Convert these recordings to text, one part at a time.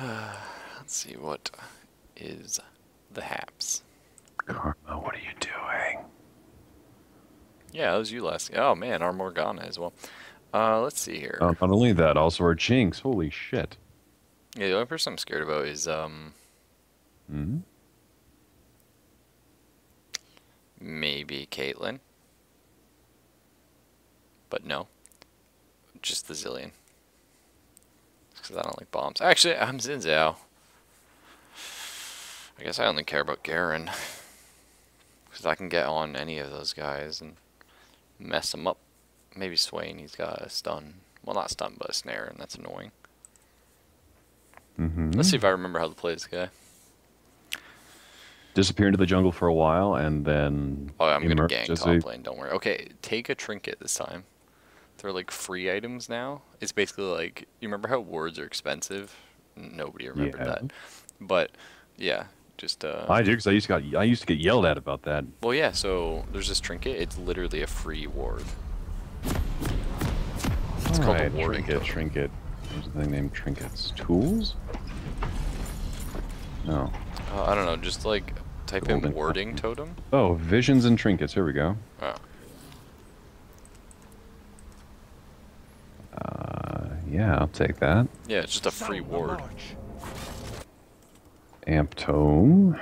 Let's see what is the haps. Karma, what are you doing? Yeah, that was you last. Oh man, our Morgana as well. Uh, let's see here. Uh, not only that, also our Jinx. Holy shit. Yeah, the only person I'm scared about is um Hmm? maybe Caitlyn. But no. Just the Zilean. Because I don't like bombs. Actually, I'm Xin Zhao. I guess I only care about Garen. Because I can get on any of those guys and mess them up. Maybe Swain, he's got a stun. Well, not stun, but a snare, and that's annoying. Mm-hmm. Let's see if I remember how to play this guy. Disappear into the jungle for a while and then. Oh, I'm gonna emerge gank top lane. Don't worry. Okay, take a trinket this time. They're like free items now. It's basically like you remember how wards are expensive. Nobody remembered Yeah. that. But yeah, just uh. I do because I used to got I used to get yelled at about that. well, yeah. So there's this trinket. It's literally a free ward. It's called the Alright, warding trinket. totem. Trinket. There's a thing named trinkets. Tools? No. Uh, I don't know. Just like type in Golden warding totem. Oh, visions and trinkets. Here we go. Oh. Uh, yeah, I'll take that. Yeah, it's just a free ward. march. Amp tome.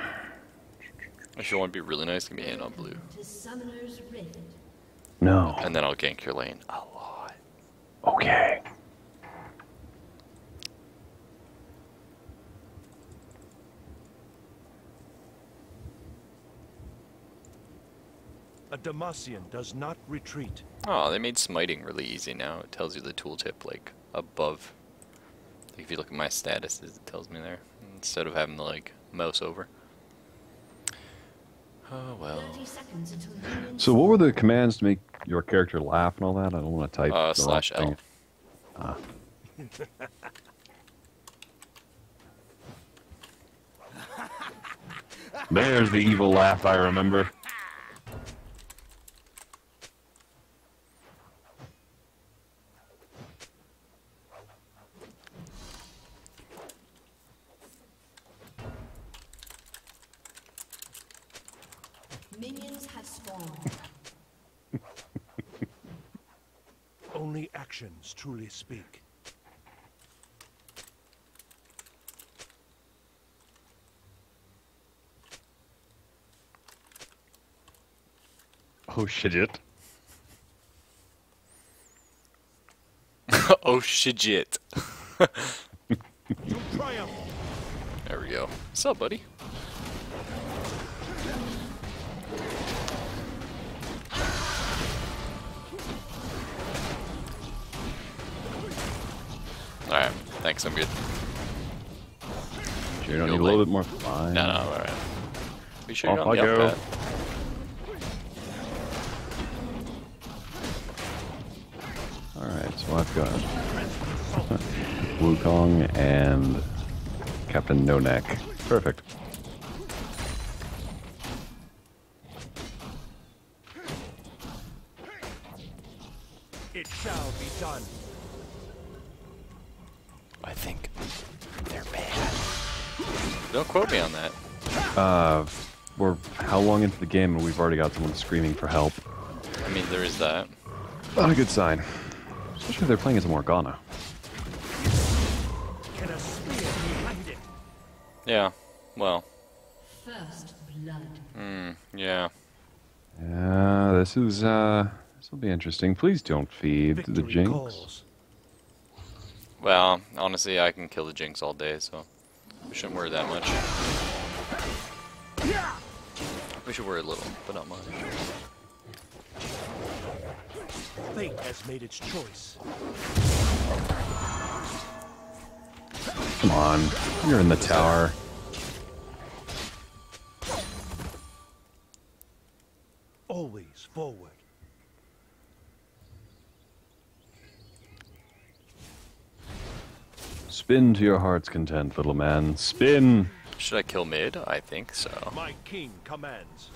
If you want to be really nice, give me hand on blue, To Summoner's Rift. No. and then I'll gank your lane a lot. Okay. A Demacian does not retreat. Oh, they made smiting really easy now. It tells you the tooltip like above. Like if you look at my statuses, it tells me there instead of having to like mouse over. Oh well. 30 seconds until minions So, what were the commands to make your character laugh and all that? I don't want to type. Uh, the wrong slash L. Ah. There's the evil laugh I remember. Minions have spawned. Only actions speak. Oh shit! oh shit. To triumph! There we go. What's up, buddy? Alright, thanks, I'm good. You don't need a little bit more. Fine. No, no, alright. Be sure you're Off on I the up go. pad. All right, so I've got Wukong and Captain No Neck. Perfect. Don't quote me on that. Uh, we're how long into the game and we've already got someone screaming for help. I mean, there is that. Not a good sign. Especially if they're playing as a Morgana. Can a spear behind? Yeah, well, First blood. hmm, yeah. Yeah, this is uh, this will be interesting. Please don't feed the Jinx. calls. Well, honestly, I can kill the Jinx all day, so we shouldn't worry that much. We should worry a little, but not much. Fate has made its choice. Come on, you're in the tower. Always forward. Spin to your heart's content, little man. Spin. Should I kill mid? I think so. My king commands.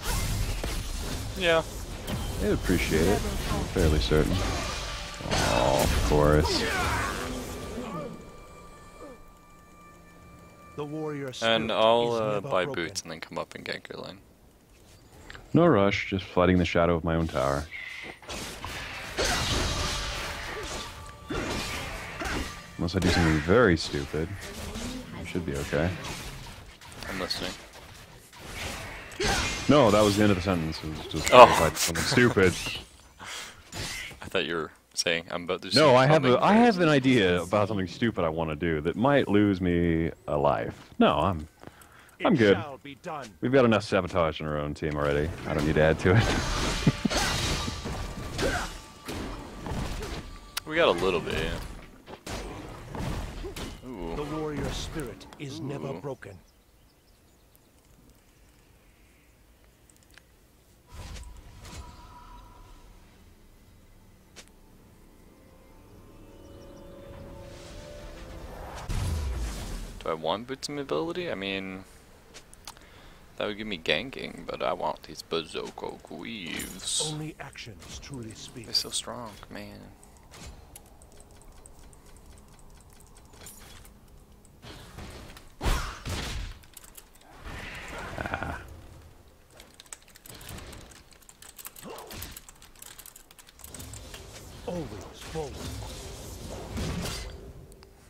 Yeah. They'd appreciate it. I'm fairly certain. Oh, of course. The warrior And I'll uh, buy broken. boots and then come up and gank your lane. No rush, just flooding the shadow of my own tower. Unless I do something very stupid, I should be okay. I'm listening. No, that was the end of the sentence. It was just Oh. if I something stupid. I thought you were saying I'm about to. No, I have a I have an idea about something stupid I want to do that might lose me a life. No, I'm I'm good. shall be done. We've got enough sabotage in our own team already. I don't need to add to it. We got a little bit. Yeah. The spirit is never mm. broken. Do I want boots and mobility? I mean, that would give me ganking, but I want these Bazooka Greaves. Only actions truly speak. They're so strong, man. Always forward.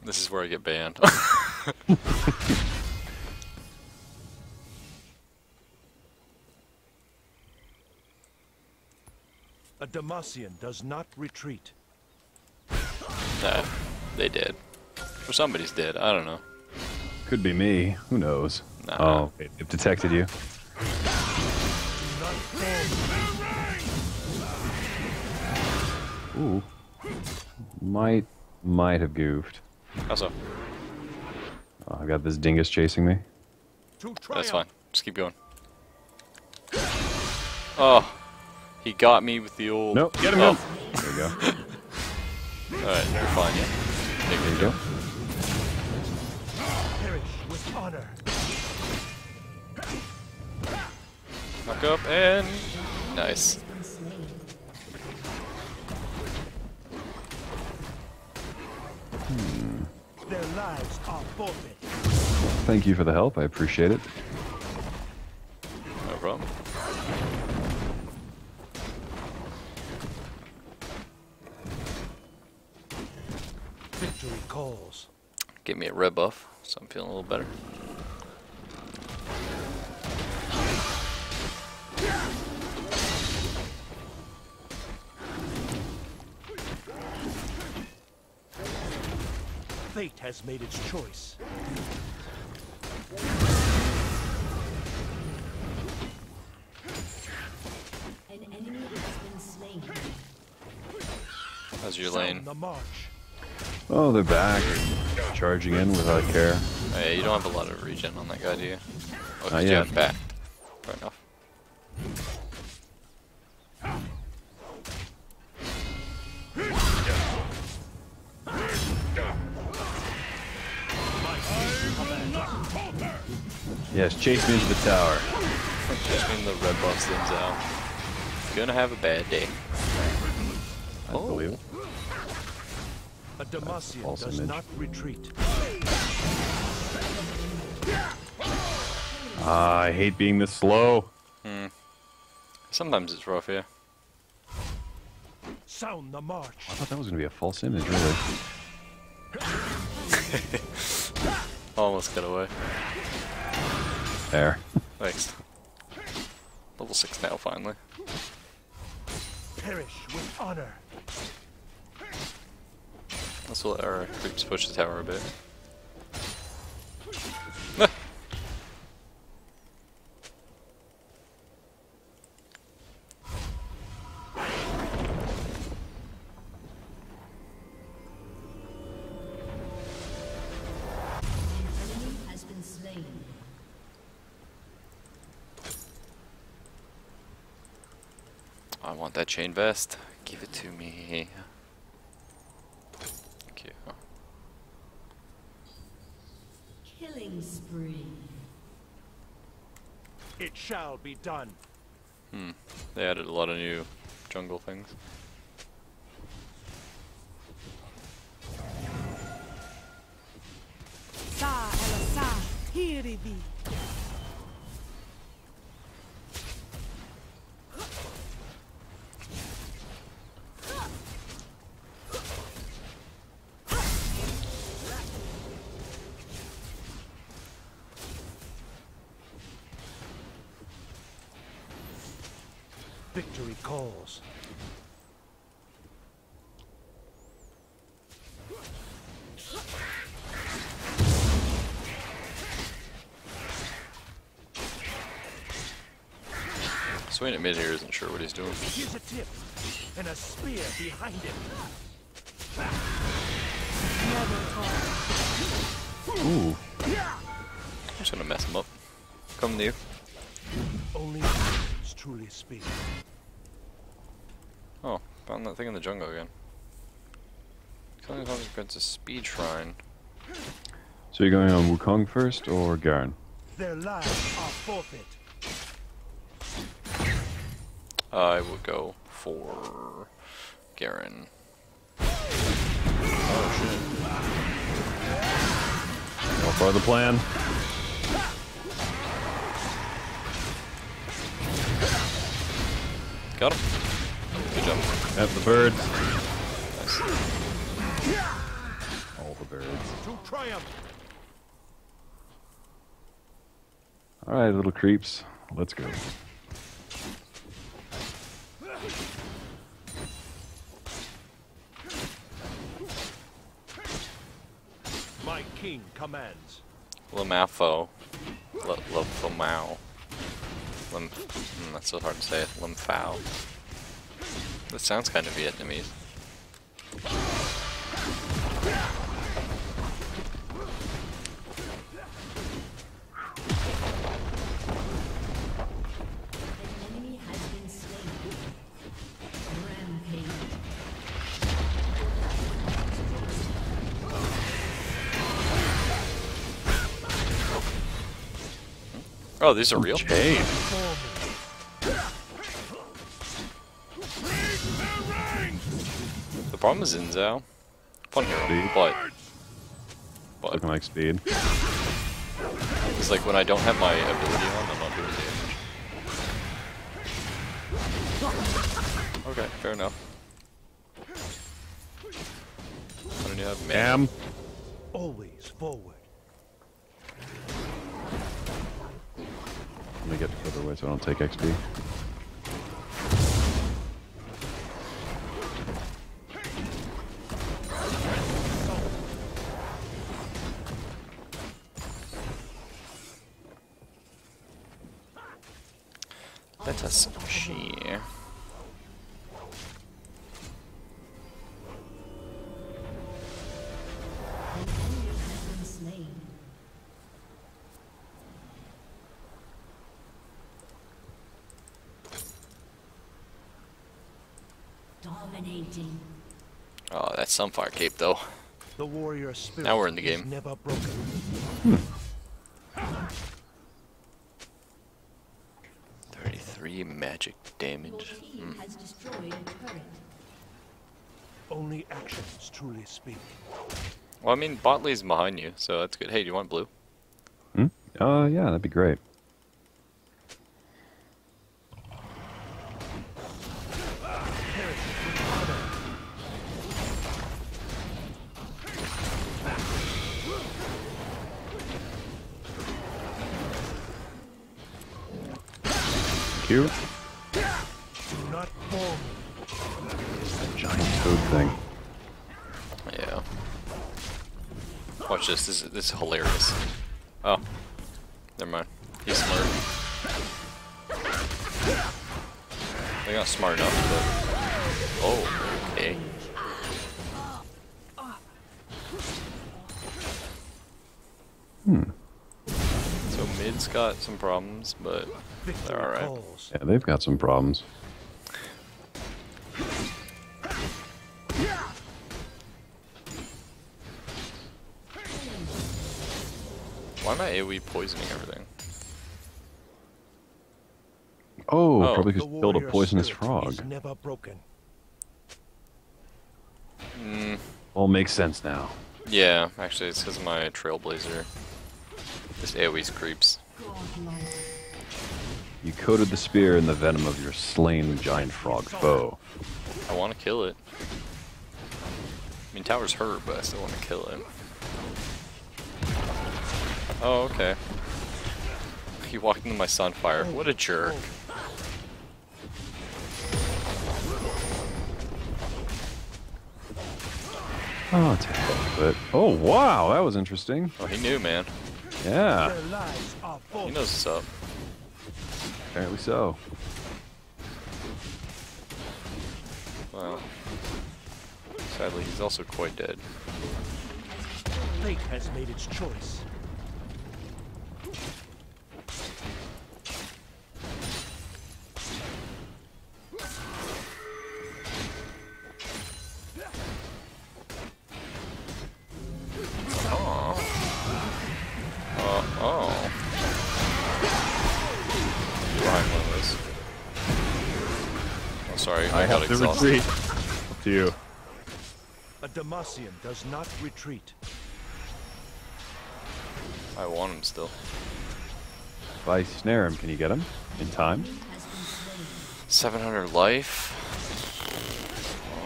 This is where I get banned. A Demacian does not retreat. nah, they did. Or somebody's dead. I don't know. Could be me. Who knows? Nah. Oh, it, it detected you. Ooh. Might might have goofed. How so? Oh, I got this dingus chasing me. That's fine. Just keep going. Oh, he got me with the old. Nope, get him oh. There you go. Alright, you're fine, yeah. There you go. Perish with honor. Knock up and. Nice. Been. Their lives are forfeit. Thank you for the help. I appreciate it. No problem. Victory calls. Give me a red buff, so I'm feeling a little better. Fate has made its choice. An enemy has been slain. How's your lane? Oh, they're back. Charging in without care. Oh, yeah, you don't have a lot of regen on that guy, do you? Oh, Not you have back. Fair enough. Yes, chase me into the tower. Just mean the red buff zooms out. Gonna have a bad day. Demacian false does image. not retreat. Ah, I hate being this slow. Sometimes it's rough, here. Sound the march. I thought that was going to be a false image, really. Almost got away. There. Thanks. Level 6 now, finally. Perish with honor. Let's let our creeps push the tower a bit. I want that chain vest. Give it to me. Thank you. Killing spree. It shall be done. Hmm. They added a lot of new jungle things. Sa Ella Sa. Victory calls. Swain at mid here isn't sure what he's doing. Here's a tip. And a spear behind him. Ooh. I'm just gonna mess him up. Come to you. Only truly speak. Oh, found that thing in the jungle again. Killing consequence a speed shrine. So you're going on Wukong first or Garen? Their lives are forfeit. I would go for Garen. Oh All part of the plan. Got him. Good job. At the birds. Nice. All the birds. To triumph. All right, little creeps. Let's go. My king commands. Lamafo. Lamao. Lim. Mm, that's so hard to say it. Limfao. That sounds kind of Vietnamese. Oh, these are real? Jade. The problem is Xin Zhao. Fun hero, Speed. but but Looking like speed. it's like when I don't have my ability on, I'm not doing damage. Okay, fair enough. I don't even have mana. Damn. Always forward. Let me get further away so I don't take XP. Let us see. That's Sunfire Cape though. The warrior spirit Now we're in the game. never broken. Thirty-three magic damage. team has destroyed a turret. Only actions truly speak. Well, I mean, Botley's behind you, so that's good. Hey, do you want blue? Hmm? Uh, yeah, that'd be great. Q. Do not form. Giant toad thing. Yeah. Watch this. This is, this is hilarious. Oh. Never mind. He's smart. They're not smart enough, but... Oh, okay. Hmm. So mid's got some problems, but Victory they're alright. calls. Yeah, they've got some problems. Why am I AoE poisoning everything? Oh, Oh. probably The because you killed a poisonous frog. is never broken. Mm, All makes sense now. yeah, actually it's because of my Trailblazer. This AoE's creeps. You coated the spear in the venom of your slain giant frog foe. I want to kill it. I mean, Tower's hurt, but I still want to kill him. Oh, okay. He walked into my sunfire. What a jerk. Oh, to hell with it. Oh, wow, that was interesting. Oh, he knew, man. Yeah, Their lives are He knows what's up. Apparently so. Well, sadly, he's also quite dead. Fate has made its choice. I, I have to exhausted. retreat. Up to you. A Demacian does not retreat. I want him still. If I snare him, can you get him in time? Has been slain. 700 life.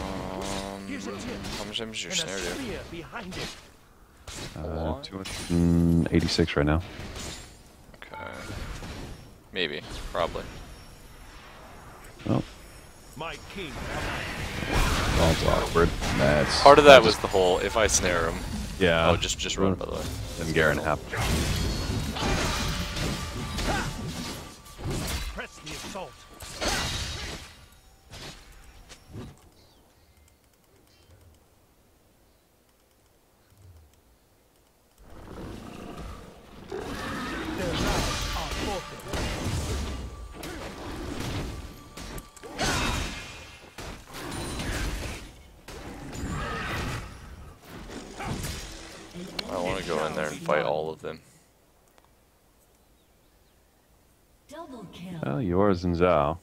Um, Here's a tip. how much damage does your a snare do? spear behind it. Uh, 286 right now. Okay. Maybe. Probably. Oh, that's awkward. That's Part of that was the whole, if I snare him. yeah. Oh, just just run, by the way. Then Garen happened. Press the assault. Kill. Well, yours and Zhao.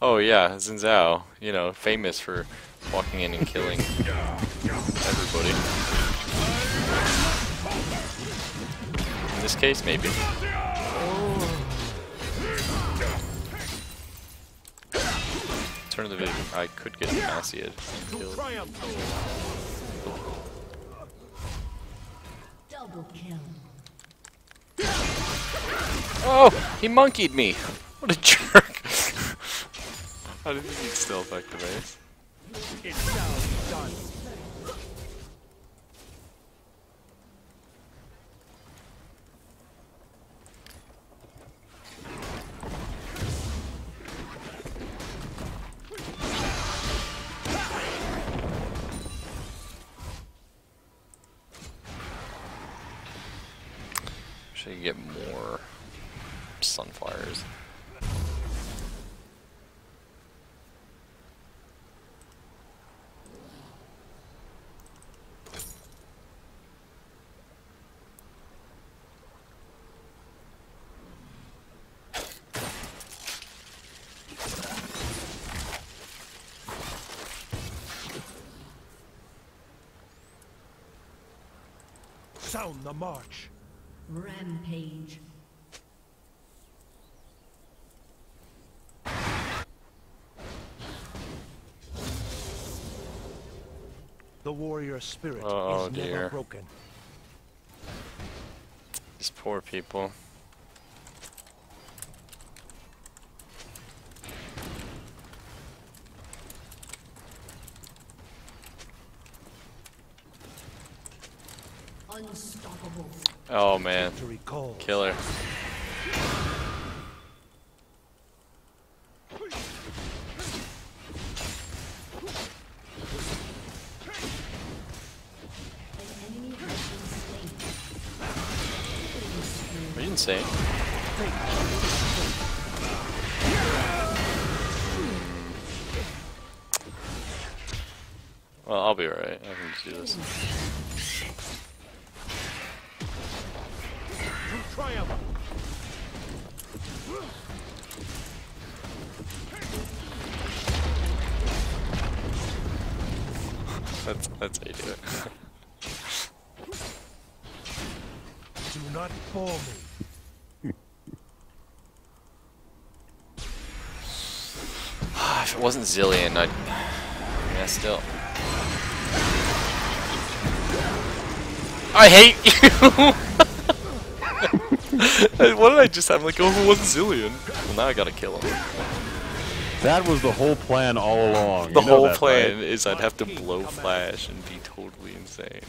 Oh yeah, Xin Zhao, you know, famous for walking in and killing everybody. In this case, maybe. Turn of the vision. I could get Maciad killed. Triumph. Double kill. Oh, he monkeyed me. What a jerk. How did he stealth activate? It shall be done. Should get more sunfires. Sound the march. Rampage. The warrior spirit Oh, is dear. never broken. These poor people. Oh man, killer. Are you insane? Well, I'll be alright. I can just do this. Triumph. That's that's how you do it. Do not bore me. Ah, if it wasn't Zilean, I'd. Yeah, still. I hate you! what did I just have? I'm like, over one Zilean. Well, now I gotta kill him. That was the whole plan all along. The You know whole that, plan right? is I'd have to blow Flash and be totally insane.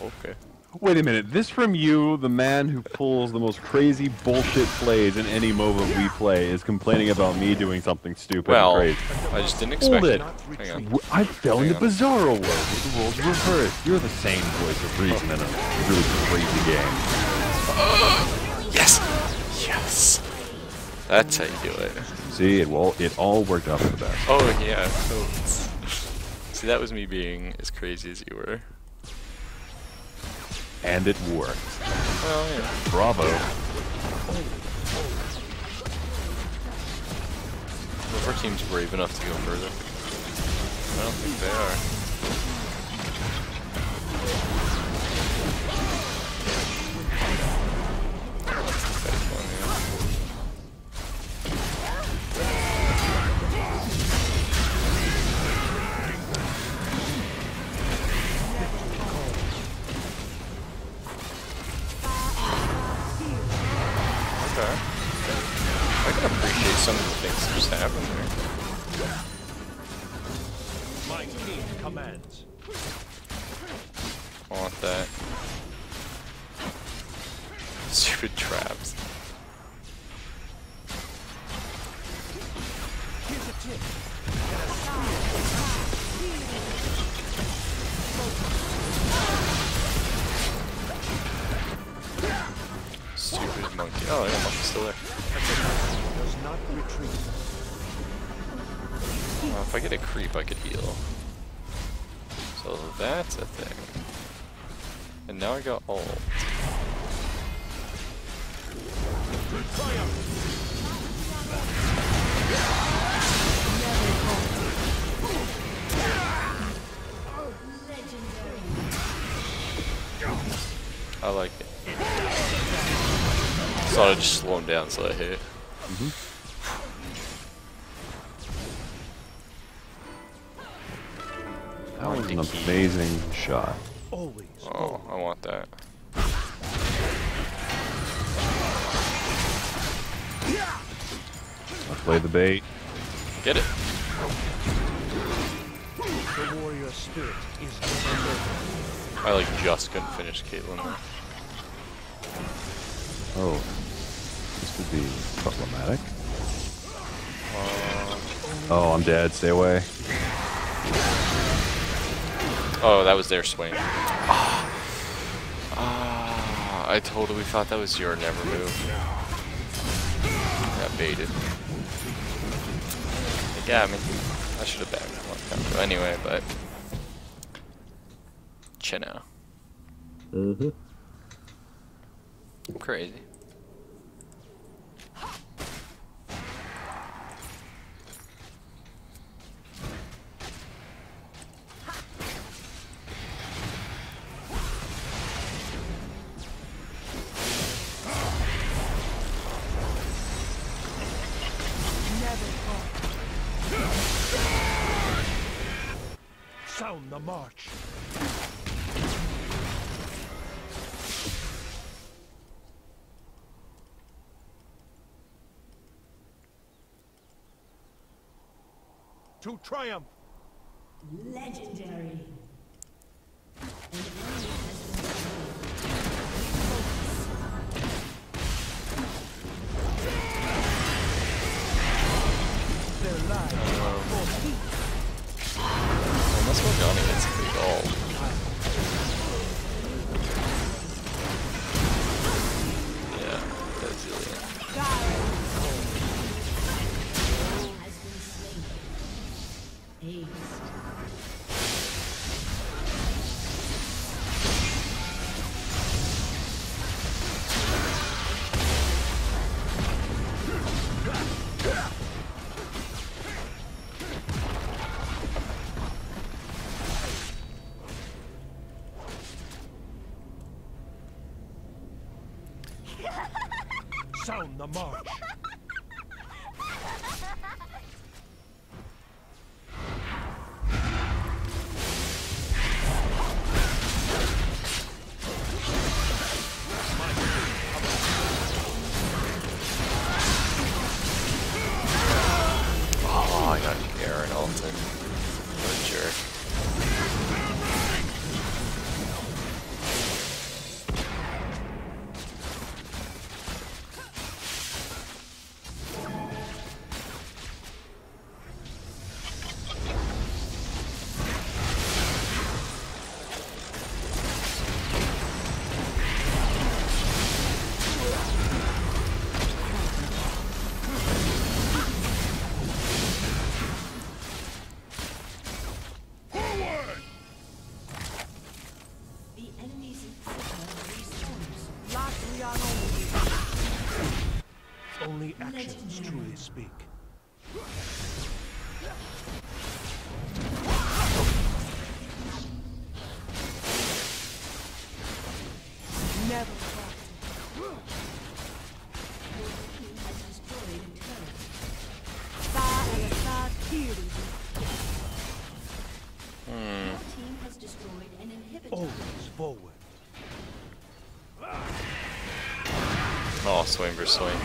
Okay. Wait a minute. This from you, the man who pulls the most crazy bullshit plays in any MOBA we play, is complaining about me doing something stupid Well, and crazy. I just didn't Hold expect it. it. W- I fell Hang into on. Bizarro world with the world's reversed. You're the same voice of reason in a really crazy game. Yes! Yes! That's how you do it. See, it all it all worked out for the best. Oh, yeah. So See, that was me being as crazy as you were. And it worked. Well, yeah. Bravo. If our team's brave enough to go further. I don't think they are. Okay. I can appreciate some of the things that just happened there. My king commands. I want that. Stupid traps. Oh, yeah, monkey's still there. Does not retreat. Well, if I get a creep, I could heal. So that's a thing. And now I got ult. I like it. Thought I'd just slow him down so I hit. Mm-hmm. That was an amazing shot. Always. Oh, I want that. I played the bait. Get it. The warrior spirit is never broken. I like just couldn't finish Caitlyn. There. Oh, this could be problematic. Oh, I'm dead. Stay away. Oh, that was their swing. Ah, I totally thought that was your never move. Got baited. They got me. I should have backed a long time ago anyway, but. Chino. Mm-hmm. I'm crazy. To triumph. Legendary. An enemy has been Their lives are for peace. Unless we're going against the goal. Swing for swing.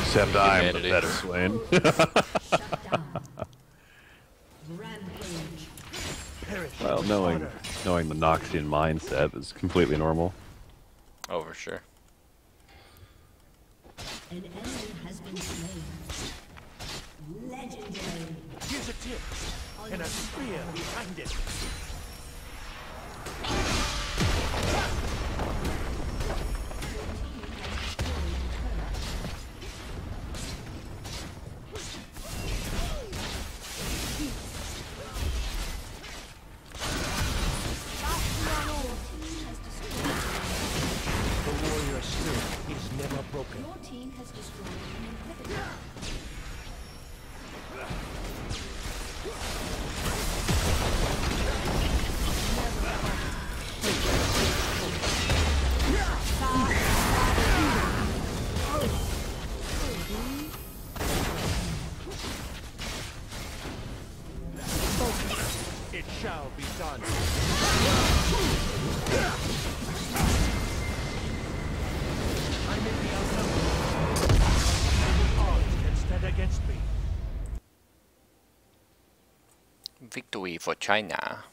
Except I'm the better Swain. Shut down. Rampage. Perish. well, knowing knowing the Noxian mindset is completely normal. Oh, for sure. For China.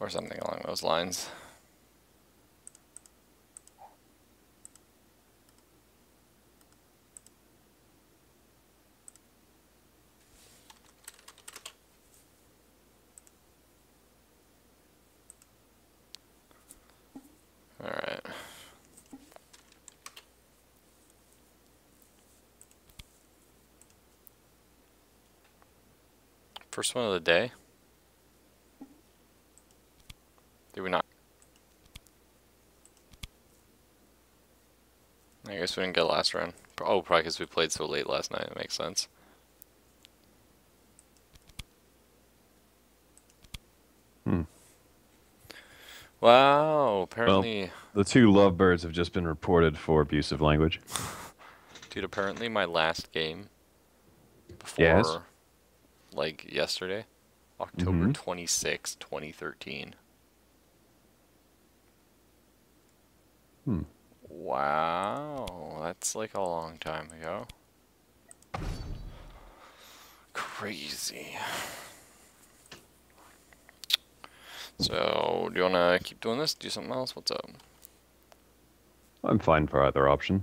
Or something along those lines. First one of the day. Did we not? I guess we didn't get last round. Oh, probably because we played so late last night. It makes sense. Hmm. Wow, apparently, The two lovebirds have just been reported for abusive language. dude, apparently my last game before, Yes? Like yesterday, October Mhm. twenty sixth, 2013. Hmm. Wow, that's like a long time ago. Crazy. So, do you want to keep doing this? Do something else? What's up? I'm fine for either option.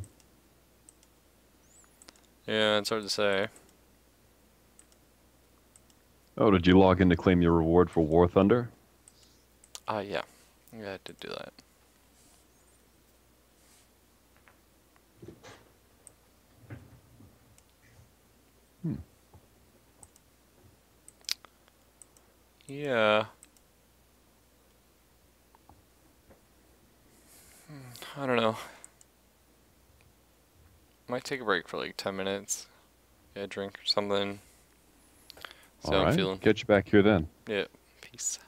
Yeah, it's hard to say. Oh, did you log in to claim your reward for War Thunder? Ah, yeah. Yeah, I did do that. Hmm. Yeah. Hmm, I don't know. Might take a break for like 10 minutes. Get a drink or something. See how I'm Alright, feeling. get you back here then. Yeah. Peace.